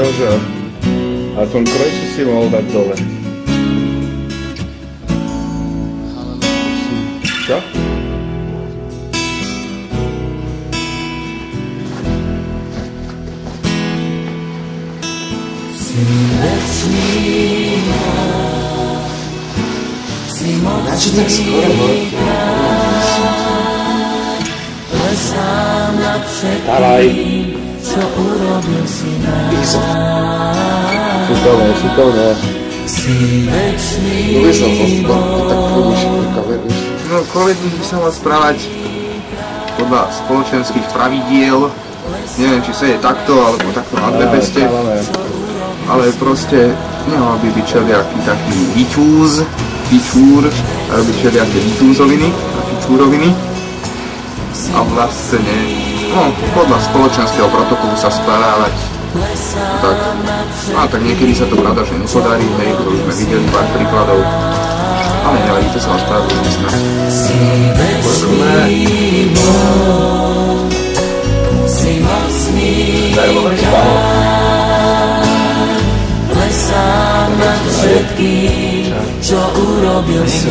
Jožo, a ten kroj si si mohol dať dole. Čo? Na čo tak skoro, bol? Dávaj. Izo. Šikovné, šikovné. Ľúbil som to, to tak chodíš ruka, vieš. No, by sa mal správať podľa spoločenských pravidiel. Neviem, či sa je takto, alebo takto na dve peste. Ale proste nemal by byť všelijaký taký vyčúz, vyčúr, robiť všelijaké vyčúzoviny a vyčúroviny. A vlastne, no, podľa spoločenského protokolu sa správať tak, no a tak niekedy sa to pravda, že nepodarí, hej, to už sme videli pár príkladov, ale nevadí, to sa vás pravdu nesnať. Čo urobil si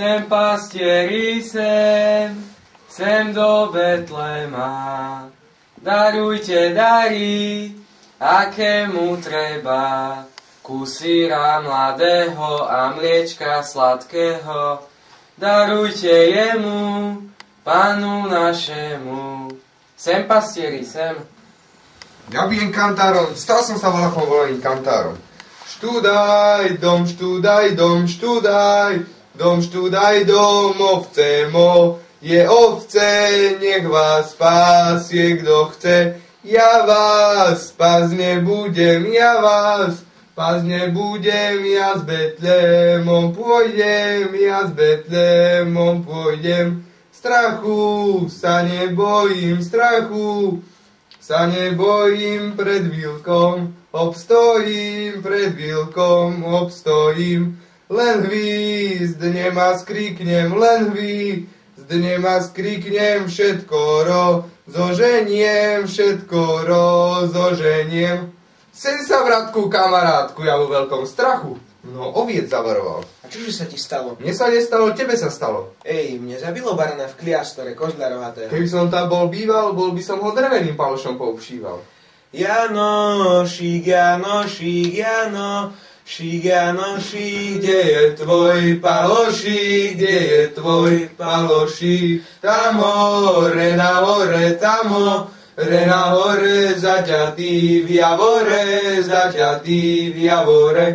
Sem pastieri, sem, sem do Betlema. Darujte dary, aké mu treba, kusíra mladého a mliečka sladkého. Darujte jemu, panu našemu. Sem pastieri, sem. Ja bijem kantárom, stal som sa volachom volaním kantárom. Štúdaj, dom, štúdaj, dom, štúdaj, dom, štúdaj, dom, ovce mo. Je ovce, nech vás spásie, kto chce. Ja vás spás nebudem, ja vás spás nebudem, ja s Betlémom pôjdem, ja s Betlémom pôjdem. Strachu sa nebojím, strachu sa nebojím pred výlkom, obstojím pred výlkom, obstojím. Len hvízdne ma skriknem, len hvízdne ma skriknem, všetko ro, zoženiem, všetko ro, zoženiem. Sen sa vratku, kamarátku, ja vo veľkom strachu. No, oviec zavaroval. A čože sa ti stalo? Mne sa nestalo, tebe sa stalo. Ej, mne zabilo barana v kliastore, kožľa rohatého. Keby som tam bol býval, bol by som ho dreveným palošom poupšíval. Janošík, Janošík, Jano, šík, Janošík, kde je tvoj palošík, kde je tvoj palošík? Tam hore, na hore, tam hore, na hore, zaťatý v javore, zaťatý v javore.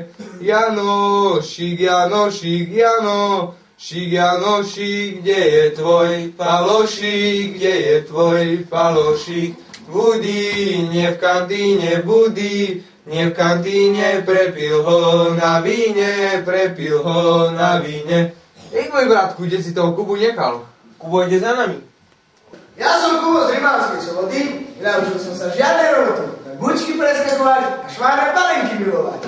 Janošík, Janošík, Jano, Šík Janošík, kde je tvoj palošík, kde je tvoj palošík? Budí, nie v kantíne budí, nie v kantíne, prepil ho na víne, prepil ho na víne. Ej, môj bratku, kde si toho Kubu nechal? Kubo ide za nami. Ja som Kubo z Rybárskej soboty, naučil som sa žiadne robotu, len bučky preskakovať a švárne palenky milovať.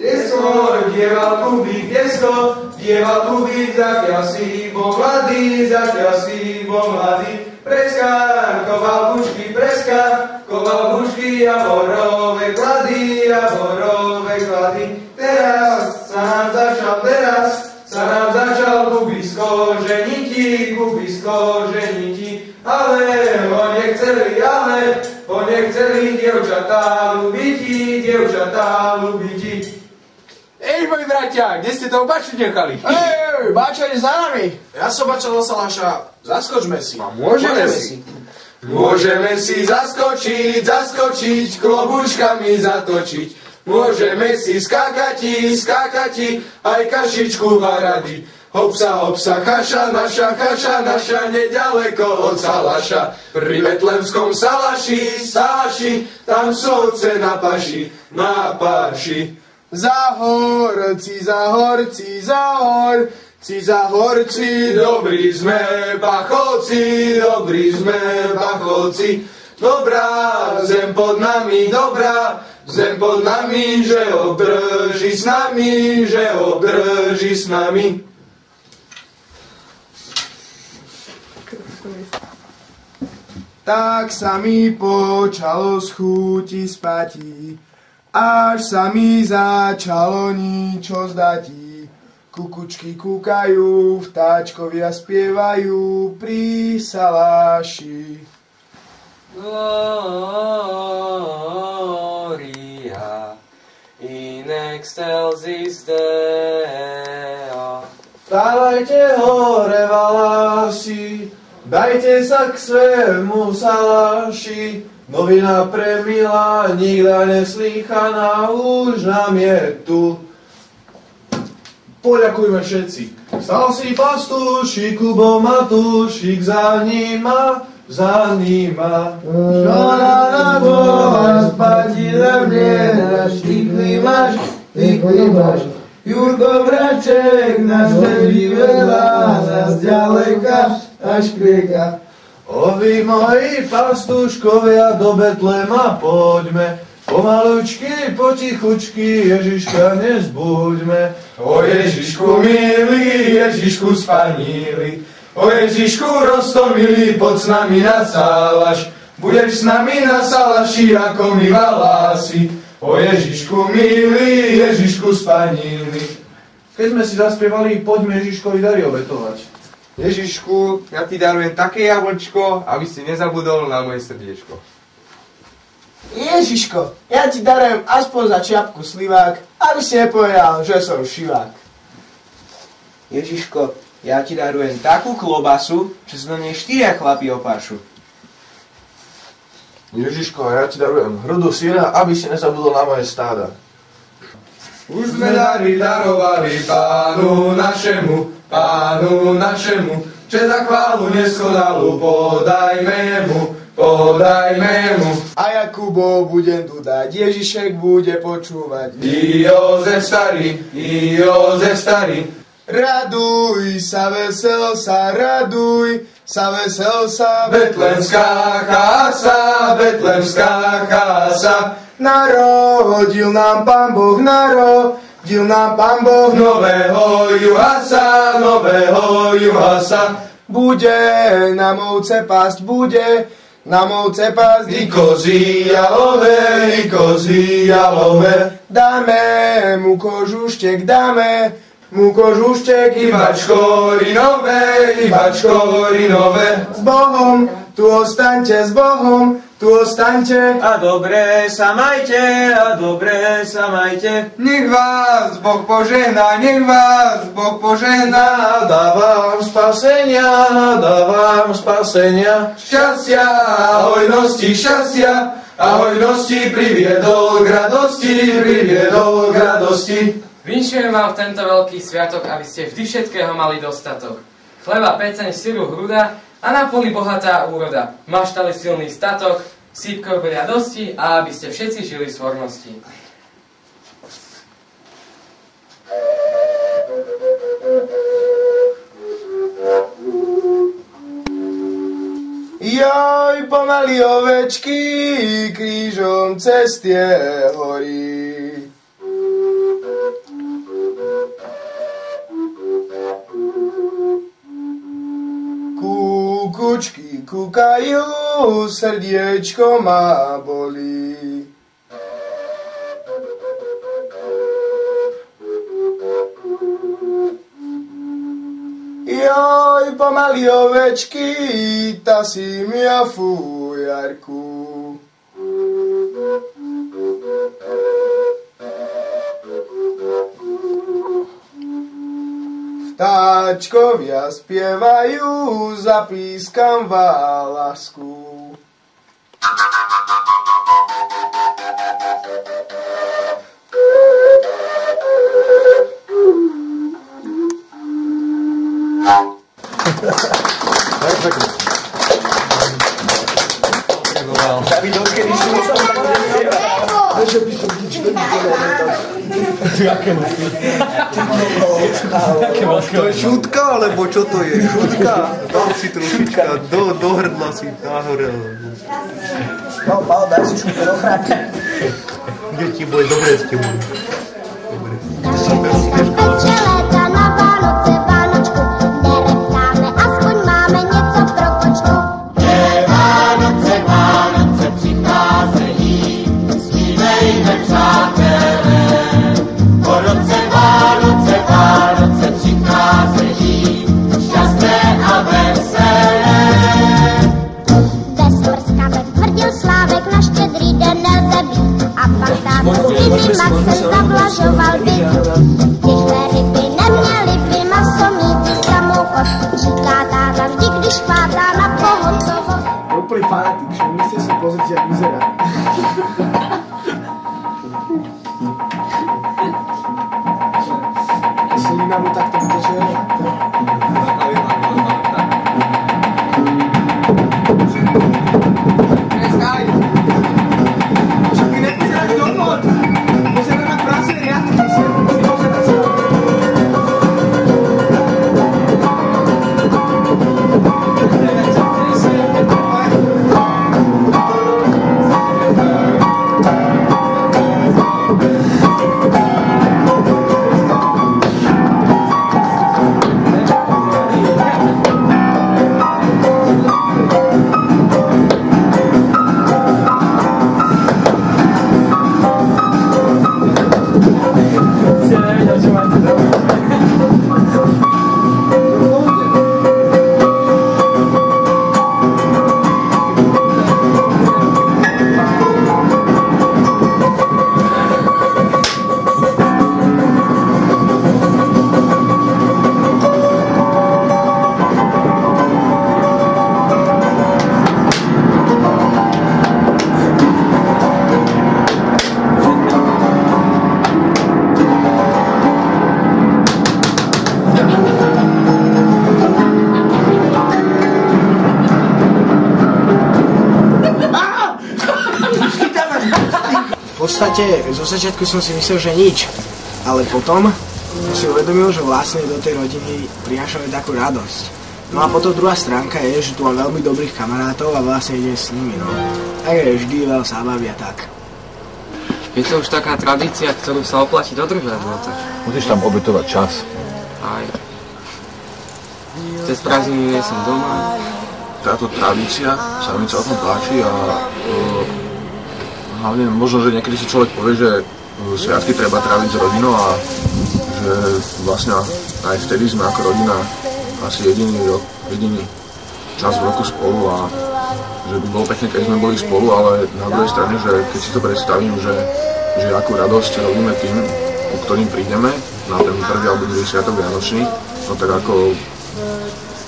Desko, dieval Kuby, desko, dieval Kuby, zakiaľ si bol mladý, zakiaľ si bol mladý. Preskakoval bučky, preskakoval bučky a borové klady, a borové klady. Teraz sa nám začal, teraz sa nám začal Kubisko ženiti, Kubisko ženiti. Ale ho nechceli, ale ho nechceli dievčatá ľubiti, dievčatá ľubiti. Ej, moji bratia, kde ste toho baču nechali? Ej, Báča ide za nami. Ja som bačal do Saláša, zaskočme si. A môžeme si. Môžeme si zaskočiť, zaskočiť, klobúčkami zatočiť. Môžeme si skákati, skákati, aj kašičku varadi. Hopsa, hopsa, chaša naša, chaša naša, nedaleko od Salaša. Pri Betlemskom Salaši, Salaši, tam sú ovce na paši, na paši. Za horci, za horci, za horci, za horci. Dobrí sme pacholci, dobrí sme pacholci. Dobrá zem pod nami, dobrá zem pod nami, že obdrží s nami, že obdrží s nami. Tak sa mi počalo z chuti spati, až sa mi začalo ničo zdati. Kukučky kúkajú, vtáčkovia spievajú pri saláši. Gloria in excelsis Deo. Stávajte hore, valáši, dajte sa k svému saláši. Novina premila, nikda neslýchaná, už nám je tu. Poľakujme všetci. Stal si pastúši, Kubo Matúšik, za nima, za nima. Žona na Boha, spati na mne, ty klimáš, ty klimáš. Jurko Braček, nás leží veľa, nás ďaleka, až krieka. O vy moji pastúškovia do Betlema poďme, pomalučky, potichučky, Ježiška nezbuďme. O Ježišku milý, Ježišku spaníli, o Ježišku roztomilý, poď s nami na sálaš, budeš s nami na salaši, ako my valási. O Ježišku milý, Ježišku spaníli, Keď sme si zaspievali, poďme Ježiškovi dary obetovať. Ježišku, ja ti darujem také jablčko, aby si nezabudol na moje srdiečko. Ježiško, ja ti darujem aspoň za čiapku slivák, aby si nepovedal, že som šivák. Ježiško, ja ti darujem takú klobasu, že sa do nej štyria chlapi opášu. Ježiško, ja ti darujem hrudu syna, aby si nezabudol na moje stáda. Už sme dary darovali pánu našemu, pánu našemu, že za chválu neskonalu podajme mu, podajme mu. A Jakubo budem tu dať, Ježišek bude počúvať. I Jozef starý, i Jozef starý, Raduj sa, vesel sa, raduj sa, vesel sa, Betlemská chása, Betlemská chása, Narodil nám Pán Boh, narodil nám Pán Boh, nového juhasa, nového juhasa, bude na ovce pásť, bude na ovce pásť. i kozy jalové, kozy jalové, Dáme mu kožuštek, dáme mu kožuštek, ibačko rinové, ibačko rinové, s Bohom, tu ostaňte s Bohom, tu ostaňte. A dobre sa majte, a dobre sa majte. Nech vás Boh požehná, nech vás Boh požehná, Dávam spasenia, dávam spasenia. šťastia a hojnosti, šťastia a hojnosti priviedol k radosti, priviedol k radosti. Vinšujem vám v tento veľký sviatok, aby ste vždy všetkého mali dostatok. Chleba, peceň, syru, hruda a na poli bohatá úroda. Maštali silný statok, sípkov radosti a aby ste všetci žili v svornosti. Joj, pomaly ovečky, krížom cez tie. kukaju, srdječko ma boli. Joj, pomali ovečki, ta si mi afujarku. fujarku. Vtáčkovia spievajú, zapískam válasku. Čo to je? Šutka? Dal si trošička, do, do hrdla si nahorel. No, Paolo, daj si šupu do chráti. Deti bude dobre s tebou. Podstate zo začiatku som si myslel, že nič, ale potom som si uvedomil, že vlastne do tej rodiny prinášame takú radosť. No a potom druhá stránka je, že tu mám veľmi dobrých kamarátov a vlastne idem s nimi, no. Tak je vždy veľa zábavy a tak. Je to už taká tradícia, ktorú sa oplatí dodržať, no tak Musíš tam obetovať čas. aj. Cez prázdniny nie som doma, Táto tradícia sa mi celkom páči a uh, hlavne možno, že niekedy si človek povie, že uh, sviatky treba tráviť s rodinou a že vlastne aj vtedy sme ako rodina asi jediný, rok, jediný čas v roku spolu a že by bolo pekne, keď sme boli spolu, ale na druhej strane, že keď si to predstavím, že, že akú radosť robíme tým, ku ktorým prídeme na ten prvý alebo druhý sviatok Vianočný, no tak ako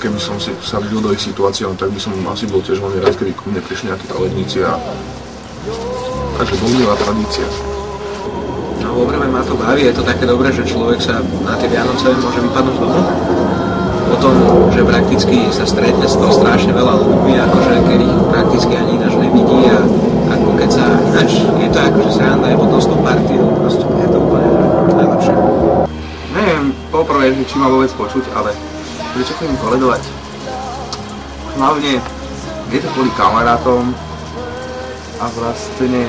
keby som si sa vžil do ich situácií, no tak by som asi bol tiež veľmi rád, keby ku mne prišli nejakí kaledníci a takže bohumilá tradícia. No obrejme ma to baví, je to také dobré, že človek sa na tie Vianoce môže vypadnúť z domu. Potom, že prakticky sa stretne s toho strašne veľa ľudí, akože keď ich prakticky ani ináč nevidí a ako keď sa ináč, je to akože sranda, je potom s tou partiou, proste je to úplne najlepšie. Neviem, poprvé, že či ma vôbec počuť, ale prečo chodím koledovať? Hlavne je to kvôli kamarátom a vlastne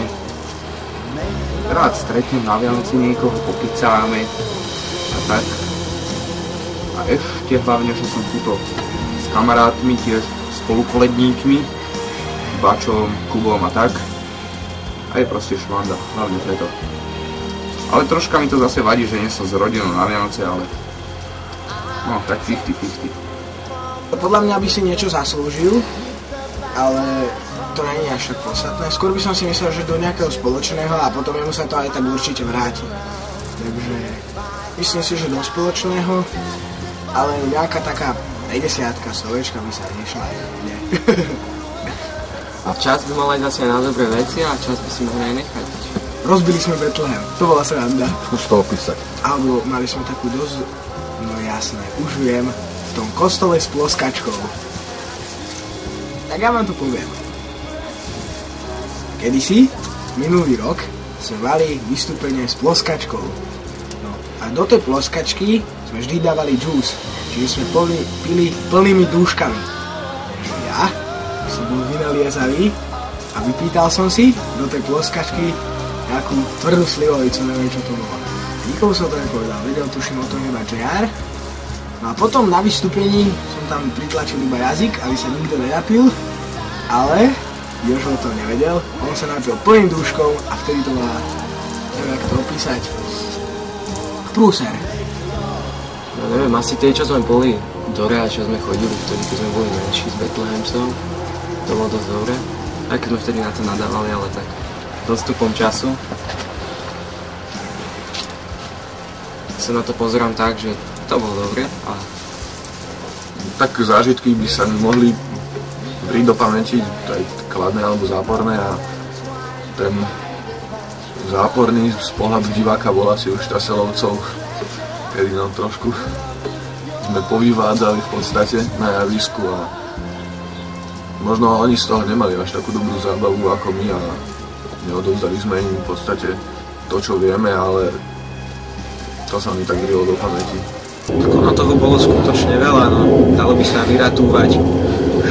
rád stretnem na Vianoci niekoho, popicáme a tak. A ešte hlavne, že som tuto s kamarátmi, tiež spolukoledníkmi, Bačom, Kubom a tak. A je proste švanda, hlavne preto. Ale troška mi to zase vadí, že nie som s rodinou na Vianoce, ale no tak 50-50. Podľa mňa by si niečo zaslúžil, ale to nie je až tak podstatné. Skôr by som si myslel, že do nejakého spoločného a potom jemu sa to aj tak určite vráti. Takže myslím si, že do spoločného, ale nejaká taká 50 stovečka by sa nešla. Nie. a čas by mal aj zase na dobré veci a čas by si mohli aj nechať. Rozbili sme Betlehem, to bola sranda. Skús to opísať. Alebo mali sme takú dosť, no jasné, už viem, v tom kostole s ploskačkou. Tak ja vám to poviem. Kedysi, minulý rok, sme mali vystúpenie s ploskačkou. No a do tej ploskačky sme vždy dávali džús, čiže sme poli, pili plnými dúškami. Ja som bol vynaliezavý a vypýtal som si do tej ploskačky nejakú tvrdú slivovicu, neviem čo to bolo. Nikomu som to nepovedal, vedel tuším o tom iba JR. No a potom na vystúpení som tam pritlačil iba jazyk, aby sa nikto nenapil, ale Jožo to nevedel, on sa napil plným dúškom a vtedy to bola, neviem jak to opísať, prúser. No neviem, asi tie, čo sme boli dore a čo sme chodili vtedy, keď sme boli menší s Betlehemcom, to bolo dosť dobre. Aj keď sme vtedy na to nadávali, ale tak dostupom času sa na to pozerám tak, že to bolo dobre a Tak zážitky by sa mohli vriť do pamäti, aj kladné alebo záporné a ten záporný z pohľadu diváka bol asi už Taselovcov, kedy nám trošku sme povyvádzali v podstate na javisku a možno oni z toho nemali až takú dobrú zábavu ako my a neodovzdali sme im v podstate to, čo vieme, ale to sa mi tak vrilo do pamäti. Ono toho bolo skutočne veľa, no. Dalo by sa vyratúvať,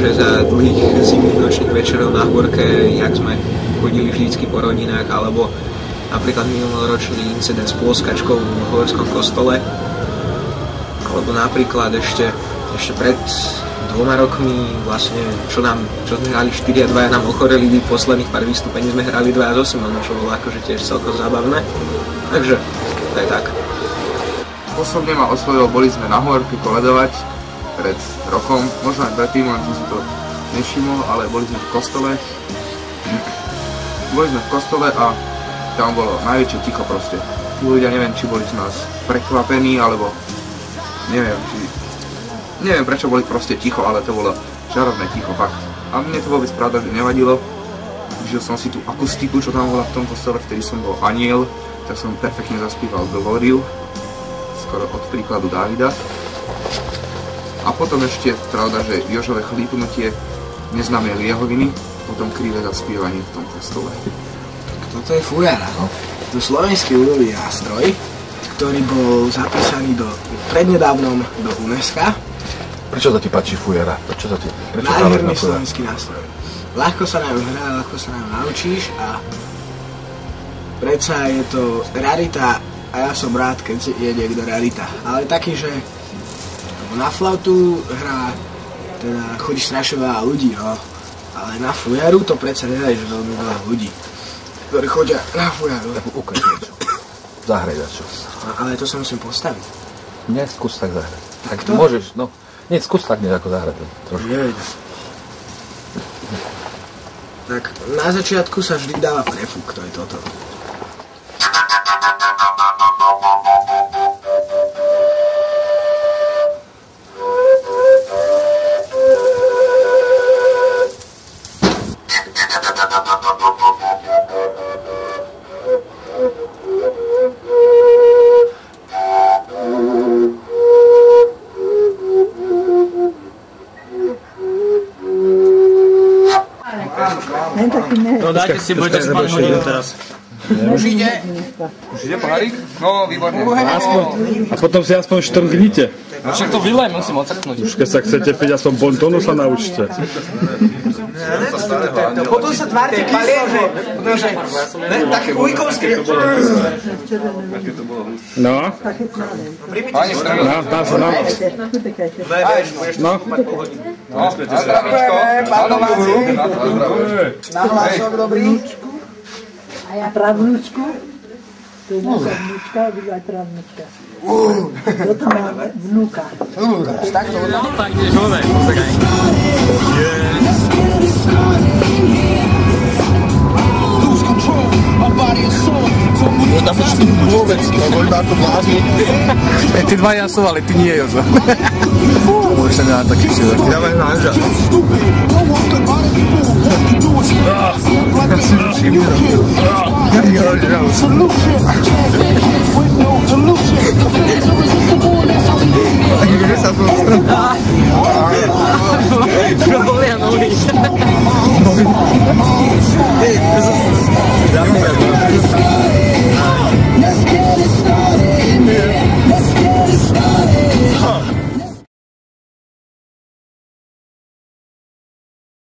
že za dlhých zimných nočných večerov na hôrke, jak sme chodili vždycky po rodinách, alebo napríklad minuloročný incident s pôskačkou v Horskom kostole, alebo napríklad ešte, ešte pred dvoma rokmi vlastne, čo, nám, čo sme hrali 4 a 2 nám ochoreli, posledných pár vystúpení sme hrali 2 a 8, no, čo bolo akože tiež celkom zábavné. Takže, to je tak. Osobne ma oslovil, boli sme na horke koledovať pred rokom, možno aj predtým, len som si to nevšimol, ale boli sme v kostole. Boli sme v kostole a tam bolo najväčšie ticho proste. Ľudia neviem, či boli z nás prekvapení, alebo neviem, či... Neviem, prečo boli proste ticho, ale to bolo čarovné ticho, fakt. A mne to vôbec pravda, nevadilo. Užil som si tú akustiku, čo tam bola v tom kostole, vtedy som bol aniel, tak som perfektne zaspíval Gloriu, skoro od príkladu Davida. A potom ešte pravda, že Jožové chlípnutie neznamenali jeho viny, potom krivé zaspievanie v tom kostole. toto je fujara. To je slovenský ľudový nástroj, ktorý bol zapísaný do, prednedávnom do UNESCO. Prečo sa ti páči fujara? Prečo sa ti... Prečo Nádherný slovenský nástroj. Ľahko sa nám hrá, ľahko sa nám naučíš a predsa je to rarita a ja som rád, keď je niekto rarita. Ale taký, že na flautu hrá, teda chodí strašne veľa ľudí, no. Ale na fujaru to predsa nedá, že veľmi veľa ľudí, ktorí chodia na fujaru. Tak ukáž niečo. Zahraj dačo. No, ale to sa musím postaviť. Nie, skús tak zahrať. Tak to? Môžeš, no. Nie, skús tak nejako zahrať. Trošku. Jej. Tak na začiatku sa vždy dáva prefúk, to je toto. No dajte si, budete spať hodinu teraz. Už ide? Už ide pohárik? No, výborne. A potom si aspoň štrngnite. No však to vylej, musím ocrknúť. Už keď sa chcete piť, aspoň bontónu sa naučte. Potom sa tvárte kyslo, že... že ne, také ujkovské. No, Pani stranu. no, dá sa, no. No, No, na zdravíčko. Na. Nahlások dobrý. A ja pravnúčku? To je naša vnúčka, vy aj pravnúčka. Toto máme vnúka. Tak ideš hore, posakaj. Možno sa s tým vôbec, lebo iba ako blázni. Tí dvaja sú, ale ty nie, Jozo. Môžeš sa dať taký čiže. Dávaj na Anža. Ja si Ay, yo les hablo.